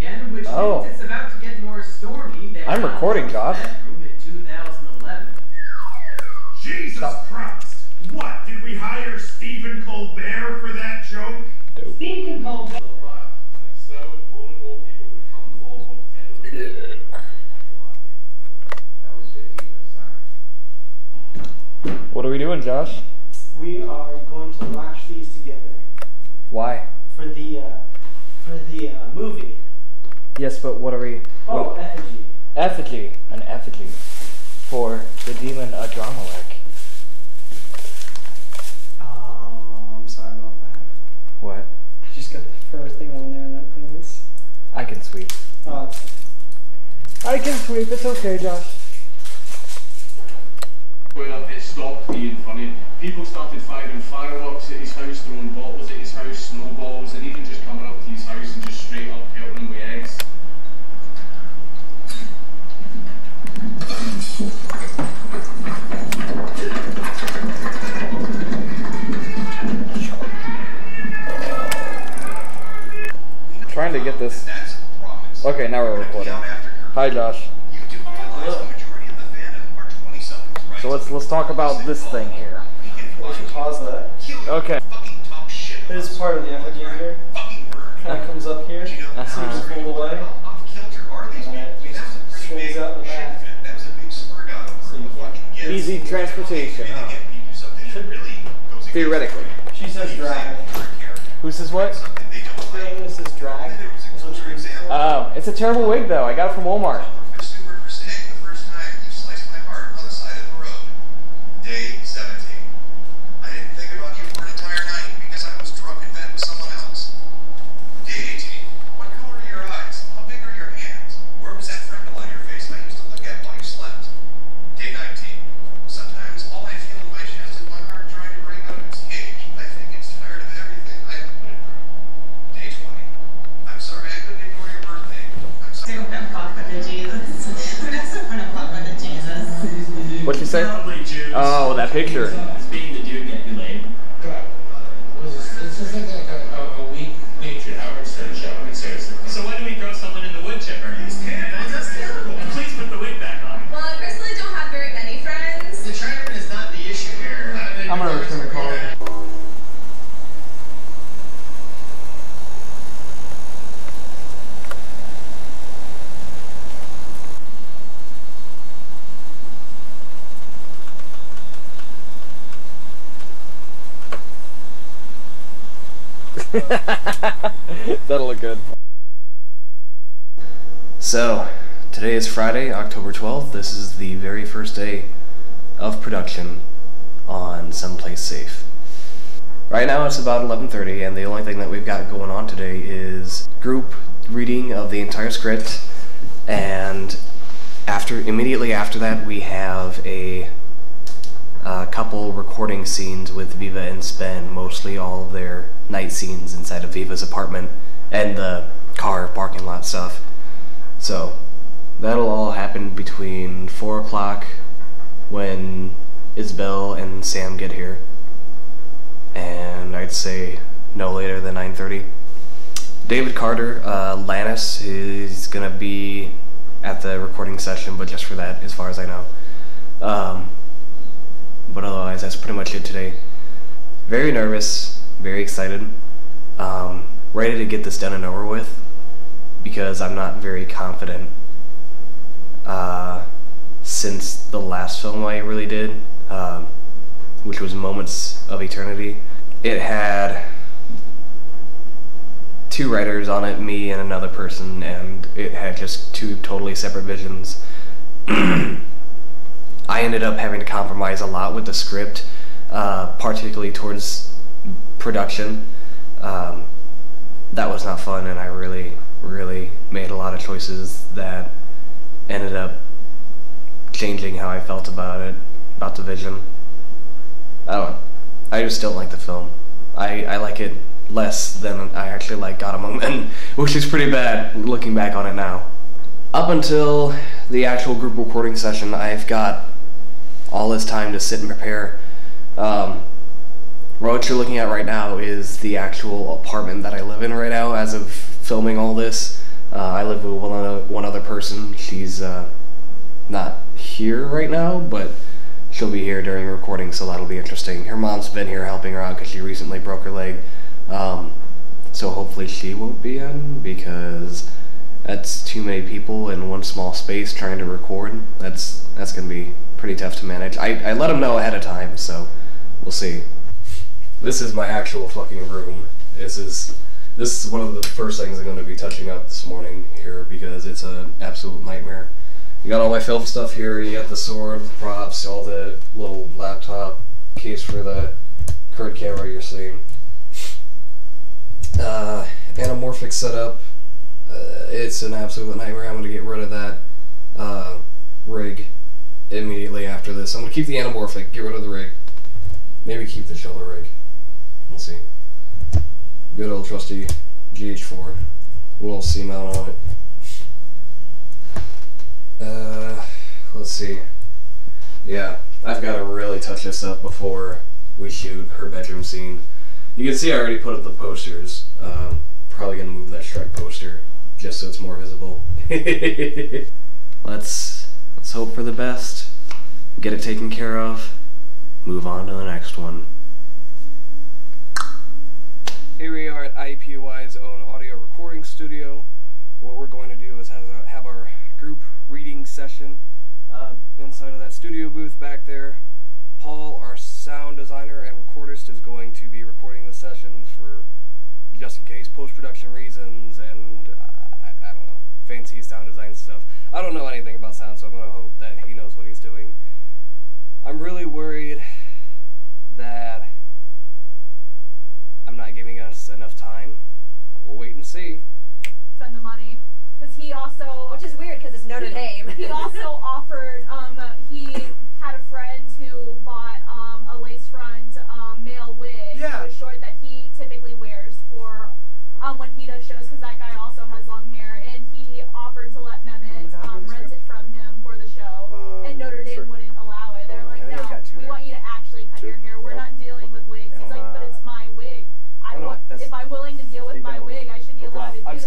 And which Oh. means it's about to get more stormy than I'm recording, Josh. bedroom in 2011. Jesus Stop. Christ! What, did we hire Stephen Colbert for that joke? Stephen Colbert. What are we doing, Josh? We are going to watch these together Why? for the uh, for the uh, movie. Yes, but what are we? Oh, what- effigy. effigy. An effigy for the demon Adramelech. Oh, um, I'm sorry about that. What? I just got the first thing on there and that thing is. I can sweep. Oh, it's, I can sweep. It's okay, Josh. When up, it stopped being funny. People started firing fireworks at his house, throwing bottles at his house, snowballs, and even just coming up to his house and just straight up get this. That's a promise. Okay, now we're recording. Down after curfew. Hi, Josh. You do realize the majority of the fandom are 20 somethings, right? So let's let's talk about this thing here. We should pause that. Okay. Fucking talk shit. There's part of the effigy here. Fucking bird. Kind of comes up here, You know, so you just away, off kilter are these And it That was a pretty swings out the back. fit. That was a big spur gun. So you can't- Easy transportation, Maybe huh? get you do something that really goes against Theoretically. She says drag. for a character, Who says what? something they. This is drag. There was a Is what Oh, it's a terrible wig though. I got it from Walmart. That'll look good. So, today is Friday, October 12th. This is the very first day of production on Some Place Safe. Right now it's about 11:30 and the only thing that we've got going on today is group reading of the entire script and after immediately after that we have a a couple recording scenes with Viva and Sven, mostly all of their night scenes inside of Viva's apartment and the car parking lot stuff. So that'll all happen between four o'clock when Isabel and Sam get here, and I'd say no later than nine thirty. David Carter, uh, Lannis is gonna be at the recording session, but just for that, as far as I know. Um, but otherwise, that's pretty much it today. Very nervous, very excited, um, ready to get this done and over with because I'm not very confident uh, since the last film I really did, um, which was Moments of Eternity. It had two writers on it, me and another person, and it had just two totally separate visions. I ended up having to compromise a lot with the script, uh, particularly towards production. Um, that was not fun, and I really, really made a lot of choices that ended up changing how I felt about it, about the vision. I don't know. I just don't like the film. I, I like it less than I actually like God Among Men, which is pretty bad looking back on it now. Up until the actual group recording session, I've got all this time to sit and prepare. Um, what you're looking at right now is the actual apartment that I live in right now as of filming all this. Uh, I live with one other, one other person. She's uh, not here right now, but she'll be here during recording, so that'll be interesting. Her mom's been here helping her out because she recently broke her leg. Um, so hopefully she won't be in because that's too many people in one small space trying to record. That's that's gonna be pretty tough to manage. I, I let them know ahead of time, so we'll see. This is my actual fucking room. This is this is one of the first things I'm going to be touching up this morning here because it's an absolute nightmare. You got all my film stuff here. You got the sword, the props, all the little laptop case for the current camera you're seeing. Uh, anamorphic setup. Uh, it's an absolute nightmare. I'm going to get rid of that uh, rig immediately after this. I'm to keep the anamorphic, get rid of the rig. Maybe keep the shoulder rig. We'll see. Good old trusty GH4. Little C mount on it. Uh, let's see. Yeah, I've got to really touch this up before we shoot her bedroom scene. You can see I already put up the posters. Um, probably gonna move that Shrek poster just so it's more visible. let's let's hope for the best. Get it taken care of. Move on to the next one. Here we are at IUPUI's own audio recording studio. What we're going to do is have, our group reading session uh, inside of that studio booth back there. Paul, our sound designer and recordist, is going to be recording the session for just in case post-production reasons and I, I don't know, fancy sound design stuff. I don't know anything about sound, so I'm going to hope that he knows what he's doing. I'm really worried that I'm not giving us enough time. We'll wait and see. spend the money because he also Which is weird because it's Notre he, Dame. he also offered um he had a friend who bought um a lace front um male wig Yeah. that was short that he typically wears for um when he does shows because that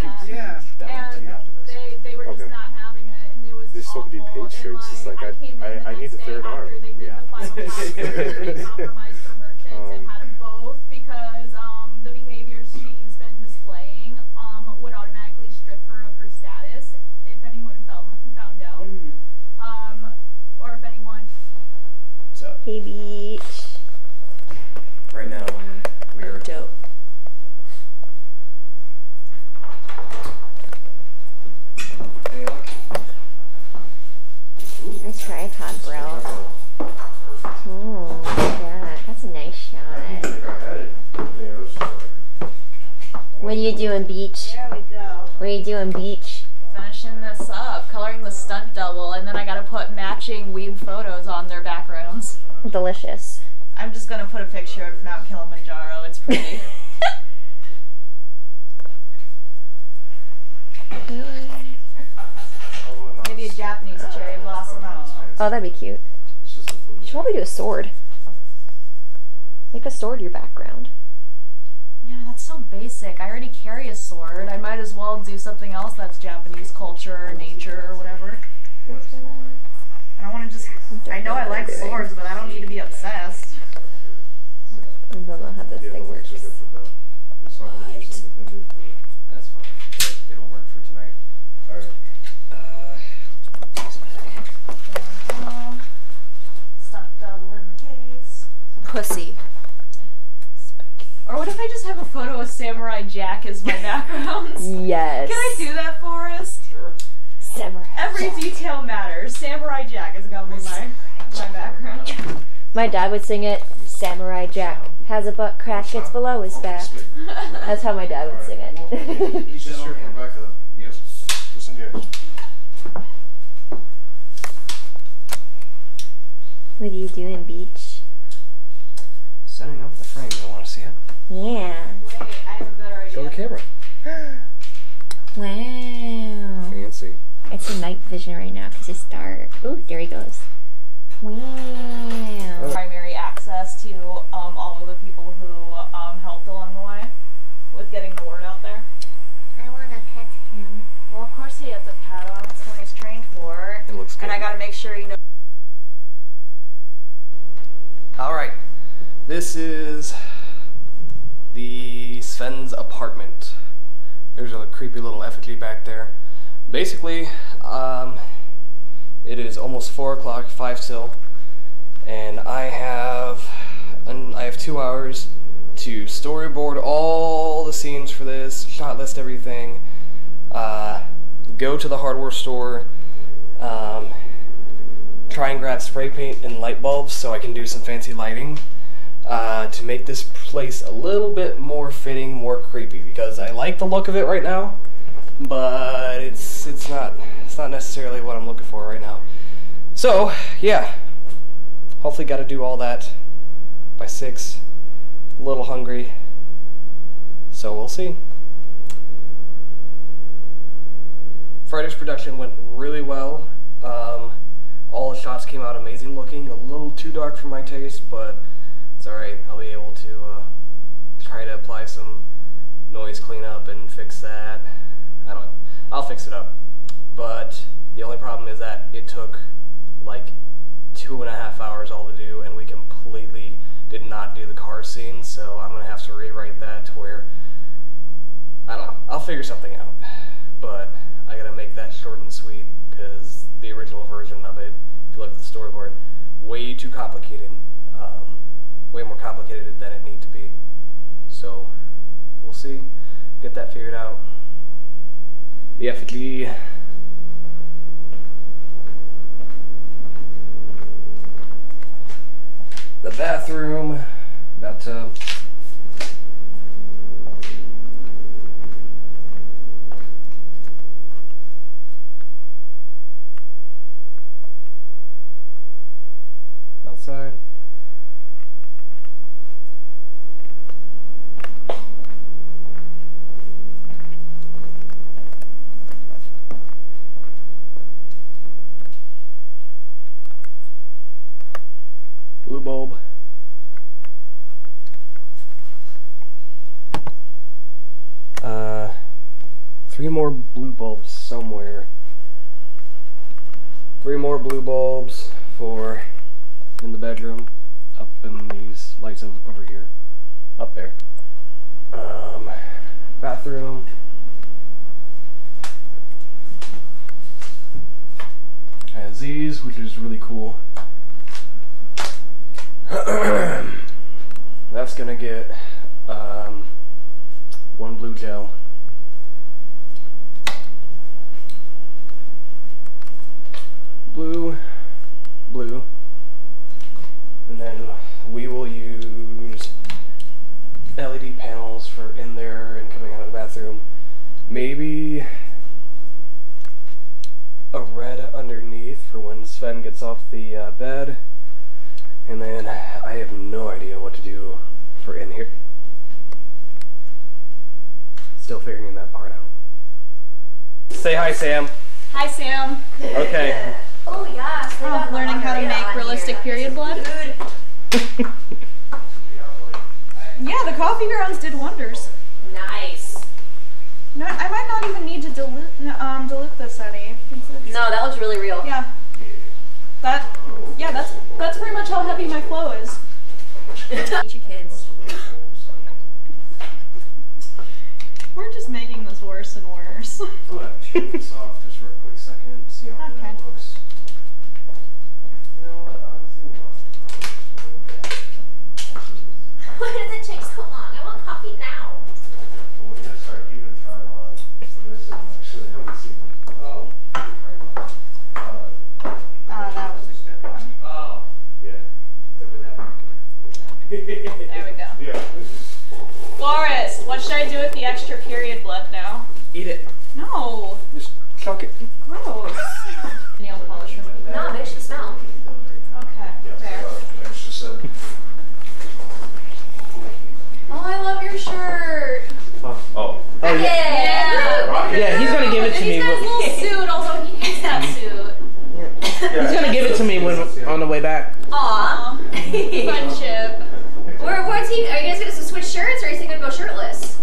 that. Yeah. that And thing after this. they they were Okay. just not having it, and it was These so awful. many page and shirts, it's like, I- came in I- I need next the third arm. after They did Yeah. the final compromise, compromise for merchants and Um, had them both because um, the behaviors she's been displaying um, would automatically strip her of her status if anyone fell, found out, um, or if anyone So, Hey, beach. right now, we are Dope. Hey, look. Nice tripod, bro. Oh, look at that. That's a nice shot. What are you doing, beach? There we go. What are you doing, beach? finishing this up, coloring the stunt double, and then I gotta put matching weeb photos on their backgrounds. Delicious. I'm just gonna put a picture of Mount Kilimanjaro. It's pretty. Maybe a Japanese cherry blossom. I don't know. Oh, that'd be cute. You should probably do a sword. Make a sword your background. Yeah, so basic. I already carry a sword. I might as well do something else that's Japanese culture or nature or whatever. I don't want to just. I know I like swords, but I don't need to be obsessed. I don't know how this thing works. That's fine. It, it'll work for tonight. Alright. Uh, let's put these back. Uh, stunt double the case. Pussy. Or what if I just have a photo of Samurai Jack as my background? Yes. Can I do that, Forrest? Samurai. Every detail matters. Samurai Jack is gonna be my my background. My dad would sing it. Samurai Jack has a butt crack, gets below his back. That's how my dad would sing it. Just Rebecca. Yes. Disengage. what are you doing, beach? Setting up the frame. You want to see it? Yeah. Wait, I have a better idea. Show the camera. Wow. Fancy. It's a night vision right now because it's dark. Ooh, there he goes. Wow. primary access to um, all of the people who um, helped along the way with getting the word out there. I want to pet him. Well, of course he has a pad on. That's what he's trained for. It looks good. And I gotta make sure you know. All right, this is the Sven's apartment. There's a creepy little effigy back there. Basically, um, it is almost four o'clock, five till, and I have an, I have two hours to storyboard all the scenes for this, shot list everything, uh, go to the hardware store, um, try and grab spray paint and light bulbs so I can do some fancy lighting uh, to make this place a little bit more fitting, more creepy because I like the look of it right now, but it's it's not it's not necessarily what I'm looking for right now. So yeah, hopefully got to do all that by six. A little hungry, so we'll see. Friday's production went really well. Um, all the shots came out amazing looking. A little too dark for my taste, but it's alright. I'll be able to uh, try to apply some noise cleanup and fix that. I don't know. I'll fix it up. But the only problem is that it took like two and a half hours all to do, and we completely did not do the car scene, so I'm gonna have to rewrite that to where I don't know. I'll figure something out. But I gotta make that short and sweet because the original version of it, if you look at the storyboard, way too complicated. Um, way more complicated than it need to be. So we'll see. Get that figured out. The effigy. The bathroom, bathtub. Outside. Blue bulb. Uh, three more blue bulbs somewhere. Three more blue bulbs for in the bedroom, up in these lights over here, up there. Um, bathroom. Has these, which is really cool. That's gonna get um, one blue gel. Blue, blue, and then we will use LED panels for in there and coming out of the bathroom. Maybe a red underneath for when Sven gets off the uh, bed. And then I have no idea what to do for in here. Still figuring that part out. Say hi, Sam. Hi, Sam. Okay. Oh yes. they got Oh, learning how to make realistic here. period blood. Yeah, the coffee grounds did wonders. nice. No, I might not even need to dilute um dilute this any. No, that looks really real. Yeah. That. Yeah, that's that's pretty much how heavy my flow is. Meet you kids. We're just making this worse and worse. I'm turn this off just for a quick second, see how Okay. that looks. You know what? Honestly, Why does it take so long? I want coffee now. Well, we gotta start keeping a tripod. So this is actually how we see. Oh. Uh, Ah, that was a good one. Oh. yeah. There we go. Yeah. Boris, what should I do with the extra period blood now? Eat it. No. Just chunk it. Gross. Nail polish remover. No, it makes you smell. Okay. Fair. It's just a. Oh, I love your shirt. Oh. Oh yeah. Yeah. Rocket. Yeah, he's gonna give it to And me. he's got his when- little suit, although he hates that suit. He's gonna give it to me when on the way back. Aw. Friendship. Are you guys going to switch shirts, or is he going to go shirtless?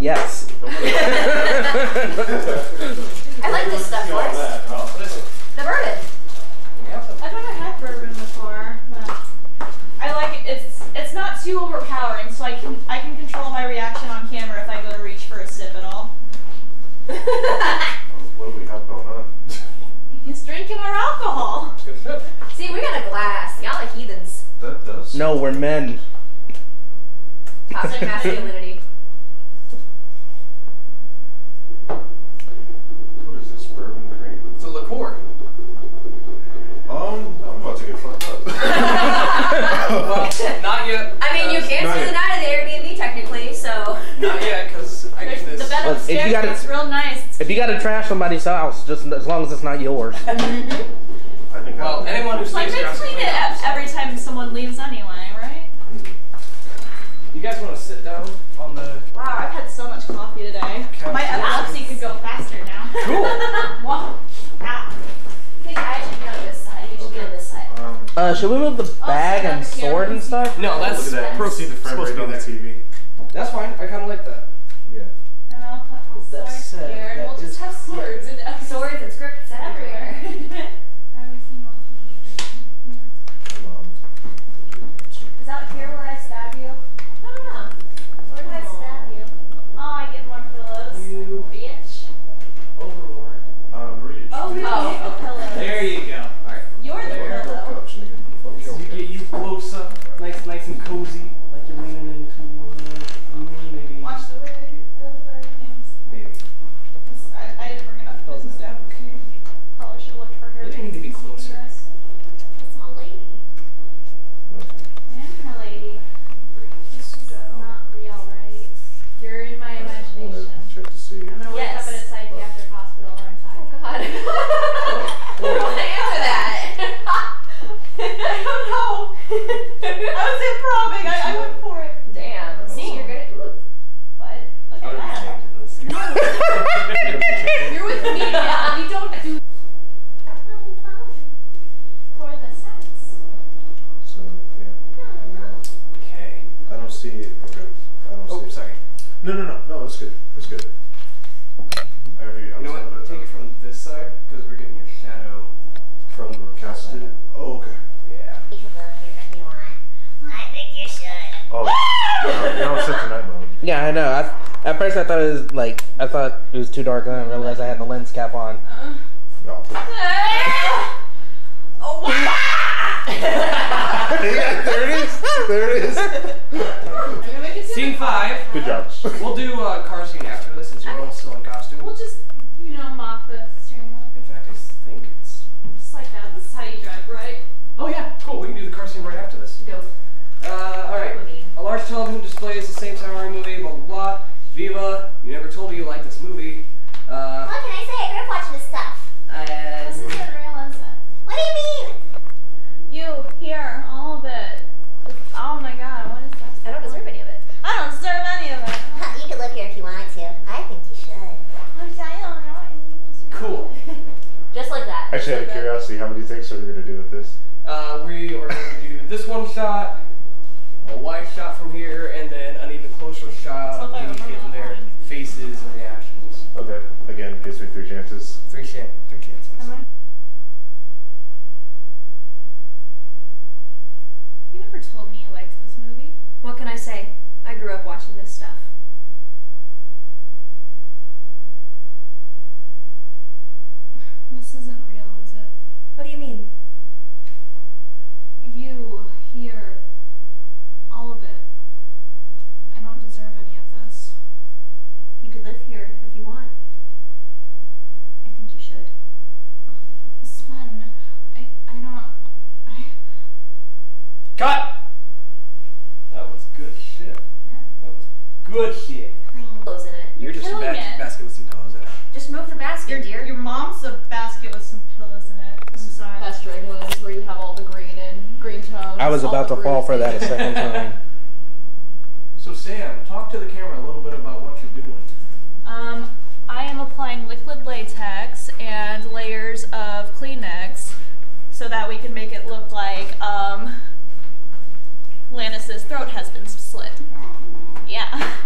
Yes. I like this stuff, Lars. The bourbon. I've never had bourbon before, but I like it. It's it's not too overpowering, so I can I can control my reaction on camera if I go to reach for a sip at all. what do we have going on? He's drinking our alcohol. See, we got a glass. Y'all are heathens. That does. No, we're men. Toxic masculinity. What is this, bourbon cream? It's a liqueur. Um, I'm about to get fucked up. well, not yet. I mean, you can Not stay the night at the Airbnb technically, so. Not yet, because I get this. The bed Well, if you upstairs gotta- looks real nice. It's If you gotta trash somebody's house, just as long as it's not yours. I think Well, anyone who Like stays they here has to clean clean it up, up so- every time someone leaves anyway, right? You guys want to sit down on the? Wow, I've had so much coffee today. Couch. My epilepsy could go faster now. Cool. wow. Ow. I think I should be on this side. You should be on this side. Um, Uh, should we move the bag and sword and stuff? No, that's look at that. proceed. See the frame rate to on the. TV. That's fine. I kind of like that. Yeah. And I'll put the That swords said, here, and that we'll is- just have swords and Swords and scripts everywhere. Everything will be here. Um, Is that here where I stab you? I don't know. Where did I stab you? Oh, I get more pillows. You Bitch. overlord. um, reach. Oh, we reach. don't need the pillows. There you go. All right. You're the There. pillow. Couch, nigga. Fuck So your you couch. get you close up, nice, nice and cozy, like you're leaning into uh, mm, maybe. Watch the way the way names. Maybe. I, I didn't bring enough business down. Probably should have looked for her. You need to be closer. Yes. It's my lady. Yeah, her lady. Bring this down. Not real, right? You're in my imagination. Check to see. I'm gonna wake Yes. up in a psychiatric hospital or inside. Oh God. I don't want to answer that. I don't know. I was improving. I, I went for it. Damn. See, you're good at. Ooh. But look I'm at gonna that. change this. You're with me now. We don't do for the sex. So, yeah. Okay. I don't see it. Okay. I don't Oh, see it. sorry. No, no, no. No, it's good. It's good. I already, I'm You know sorry, what? but- Take it from this side because we're getting your shadow from Casted. Oh, okay. Yeah. You can go here if you want. I think you should. Oh, you don't set tonight mode. Yeah, I know. I, at first, I thought it was like I thought it was too dark, and I realized I had the lens cap on. No. Oh, yeah, there it is. There it is. I'm gonna make it Scene five. Good job. We'll do uh, car scene after this since you're all still in costume. We'll just, you know, mock the steering wheel. In fact, I think it's. Just like that. This is how you drive, right? Oh yeah, cool. We can do the car scene right after this. Go. Uh, all right. A large television displays the same samurai movie. Blah blah blah. Viva, you never told me you liked this movie. Uh, What can I say? I grew up watching this stuff. This uh, isn't real, is it? What do you mean? You, here, all of it. Oh my god, what is that? I don't deserve any of it. I don't deserve any of it. You could live here if you wanted to. I think you should. I don't know. cool. Just like that. Actually, out of curiosity, how many takes are we gonna do with this? Uh, we are going to do this one shot, a wide shot from here, and then an even closer shot So of if I you remember getting that their line. faces and reactions. Okay. Again, gives me three chances. Three chan- three chances. You never told me you liked this movie. What can I say? I grew up watching this stuff. This isn't real, is it? What do you mean? You, here, all of it. I don't deserve any of this. You could live here if you want. I think you should. Sven, I, I don't. I, Cut! That was good shit. Yeah. That was good shit. Clothes in it. You're, just a ba- it. basket with some pillows in it. Just move the basket, your, dear. your mom's a basket with some pillows in it. I'm sorry. Best ring was where you have all the green and green tones. I was about to fall for that a second time. So Sam, talk to the camera a little bit about what you're doing. Um, I am applying liquid latex and layers of Kleenex so that we can make it look like um, his throat has been slit. Yeah.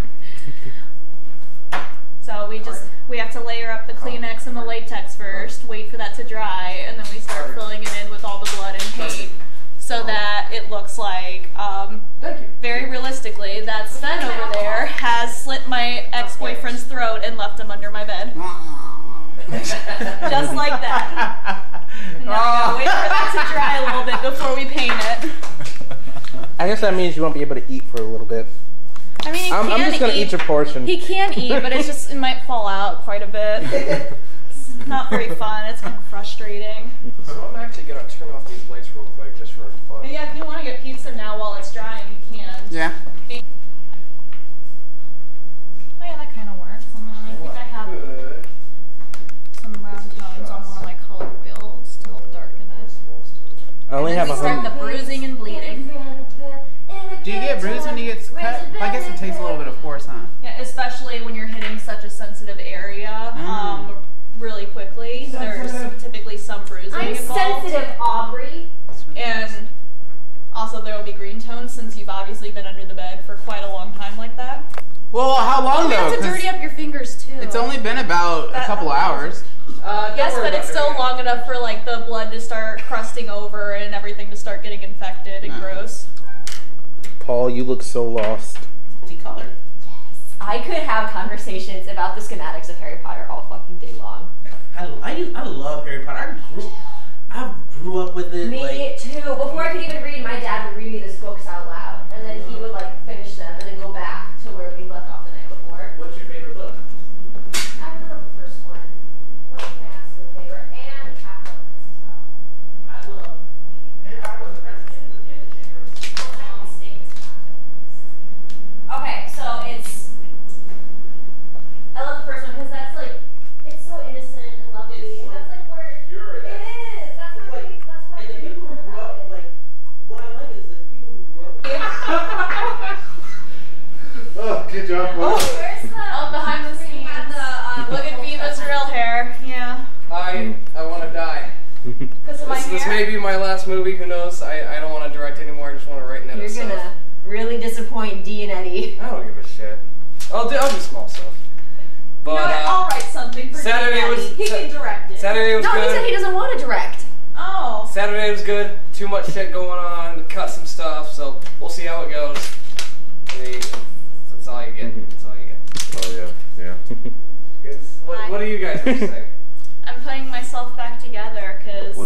so we just we have to layer up the Kleenex and the latex first, wait for that to dry, and then we start filling it in with all the blood and paint, so that it looks like um, very realistically that Sven over there has slit my ex-boyfriend's throat and left him under my bed. just like that. And we gotta wait for that to dry a little bit before we paint it means you won't be able to eat for a little bit. I mean, he I'm, can I'm just gonna eat. eat your portion. He can eat, but it's just it might fall out quite a bit. it's not very fun. It's kind of frustrating. So I'm actually gonna turn off these lights real quick just for fun. But yeah, if you want to get pizza now while it's drying, you can. Yeah. Be- oh yeah, that kind of works. And then I think I have some round tones on one of my color wheels to help darken it. I only have a Start hundred. the bruising and bleeding. Do you get bruised when you get cut? I guess it takes a little bit of force, huh? Yeah, especially when you're hitting such a sensitive area Mm. um, really quickly. There's typically some bruising I'm involved. sensitive, Aubrey. And also there will be green tones since you've obviously been under the bed for quite a long time like that. Well, how long you though? have to 'Cause dirty up your fingers too. It's only been about a That- couple hours. Uh, yes, but it's still long enough for like the blood to start crusting over and everything to start getting infected and gross. Paul, you look so lost. Multicolored. I could have conversations about the schematics of Harry Potter all fucking day long. I, I, I love Harry Potter. I grew I grew up with it. Me like, too. Before I could even read, my dad would read me the books out loud, and then he would like finish them and then go back to where we left off the night before. what's your favorite book? I remember the first one. One of my absolute favorite, and Half Elements as well. I love Harry Potter was the Prince and the, and the Chamber. Well, my mistake is Half Elements. Okay, so it's. I love the first one because that's like it's so innocent and lovely, It's so and that's like where pure. it is. That's It's what like- we, that's what And the we people who learn grew about up, it. like, what I like is the people who grew up. Oh, good job, Paul. Where's the? Oh, behind the scenes. Had the, um, Look at Viva's real hair. Yeah. I I want to die. Because of my This, this may be my last movie. Who knows? I, I don't want to direct anymore. I just want to write and edit You're stuff. gonna really disappoint D and Eddie. I don't give a shit. I'll do I'll do small stuff. But you know what? uh, I'll write something for Saturday Daddy. was- He Sa- can direct it. Saturday was No, he said he doesn't want to direct. Oh. Saturday was good. Too much shit going on. Cut some stuff. So we'll see how it goes. That's all you get. That's all you get. Oh yeah, yeah. What, what do you guys have to say? I'm putting myself back together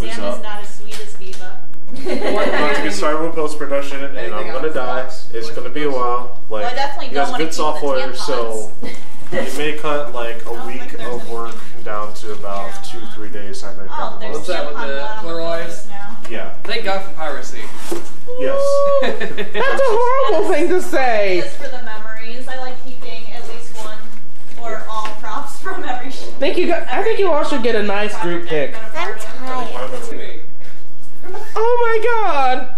because What Sam is is, not as sweet as Viva. What- I'm about to be starting with post production, and Anything I'm gonna else? die. It's gonna be a while. Like Well, I definitely you don't guys are wanna good keep the software, so you may cut like a oh, don't week think there's of any- work down to about two, three days. I think. Oh, at the oh, there's What's most. that with tampon the blood on plural photos eyes? now. Yeah. Thank God for piracy. Yes. That's a horrible thing to say. Just for the memories, I like keeping at least one or all props from every. sh- Think you got? I think you all should get a nice group pic. I'm tired. Me. Oh my god,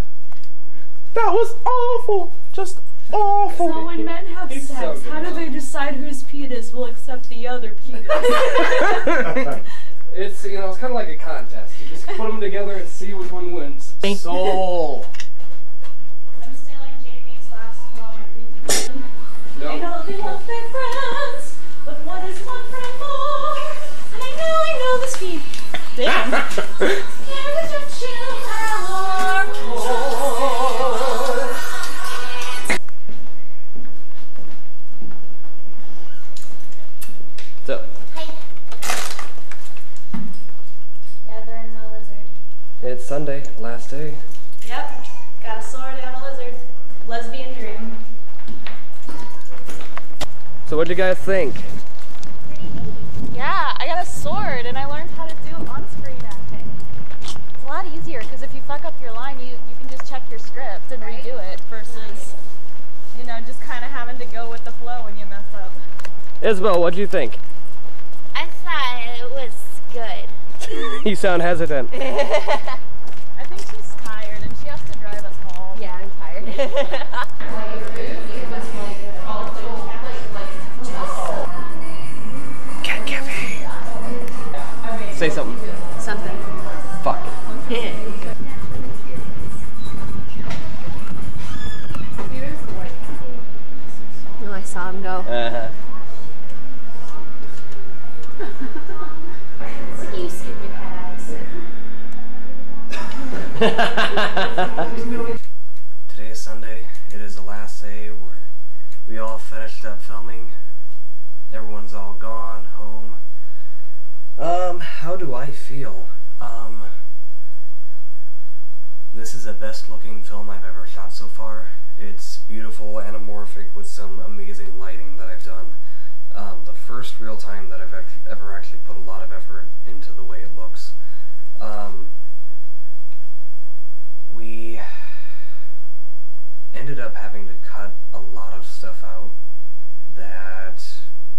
that was awful. Just awful. So when men have He's sex, good how do they decide whose penis will accept the other penis? It's you know it's kind of like a contest. You just put them together and see which one wins. Soul. I'm stealing Jamie's last moment. I No. know they love their friends, but what is one friend for? And I know, I know the speed. Damn. Sunday, last day. Yep. Got a sword and a lizard. Lesbian dream. So what do you guys think? Yeah, I got a sword and I learned how to do on-screen acting. It's a lot easier because if you fuck up your line, you, you can just check your script and redo it versus, you know, just kind of having to go with the flow when you mess up. Isabel, what do you think? I thought it was good. you sound hesitant. saw him go. Uh-huh. Look at you skipping your pads. Today is Sunday. It is the last day where we all finished up filming. Everyone's all gone home. Um, how do I feel? Um, this is the best looking film I've ever shot so far, It's beautiful, anamorphic, with some amazing lighting that I've done. Um, the first real time that I've ever actually put a lot of effort into the way it looks. Um, we ended up having to cut a lot of stuff out that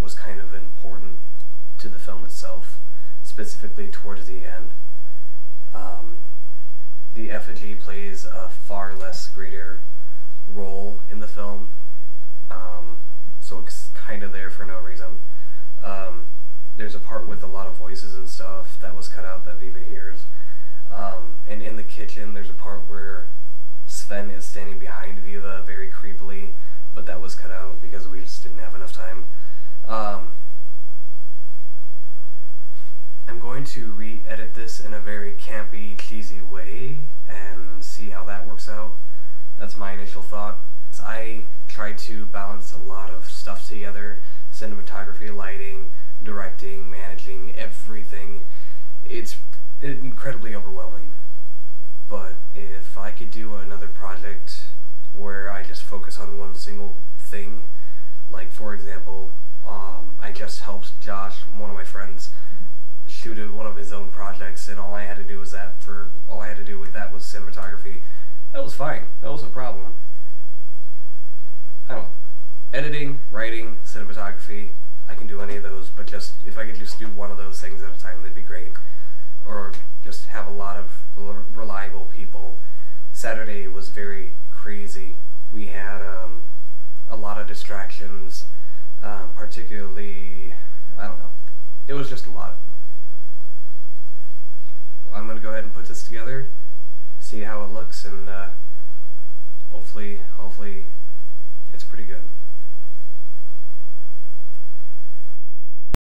was kind of important to the film itself, specifically towards the end. Um, the effigy plays a far less greater role in the film, um, so it's kind of there for no reason. Um, there's a part with a lot of voices and stuff that was cut out that Viva hears. Um, and in the kitchen, there's a part where Sven is standing behind Viva very creepily, but that was cut out because we just didn't have enough time. I'm going to re-edit this in a very campy, cheesy way and see how that works out. That's my initial thought. I tried to balance a lot of stuff together, cinematography, lighting, directing, managing, everything. It's incredibly overwhelming. But if I could do another project where I just focus on one single thing, like for example, um, I just helped Josh, one of my friends, shoot a, one of his own projects, and all I had to do was that for all I had to do with that was cinematography. That was fine. That was a problem. I don't. Editing, writing, cinematography, I can do any of those, but just if I could just do one of those things at a time, that'd be great. Or just have a lot of reliable people. Saturday was very crazy. We had um, a lot of distractions, um, particularly, I don't know. It was just a lot. I'm gonna go ahead and put this together, see how it looks, and uh, hopefully, hopefully, it's pretty good.